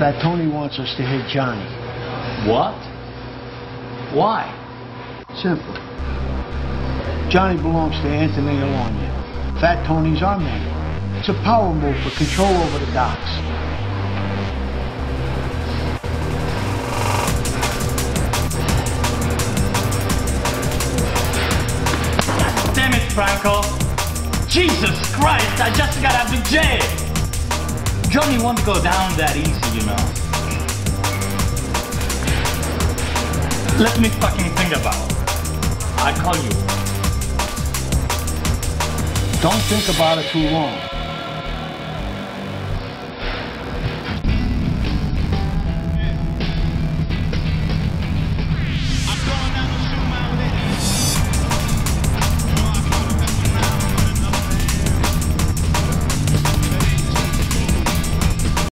Fat Tony wants us to hit Johnny. What? Why? Simple. Johnny belongs to Anthony Alonio. Fat Tony's our man. It's a power move for control over the docks. Damn it, Franco. Jesus Christ, I just got out of jail. Johnny won't go down that easy, you know. Let me fucking think about it. I'll call you. Don't think about it too long.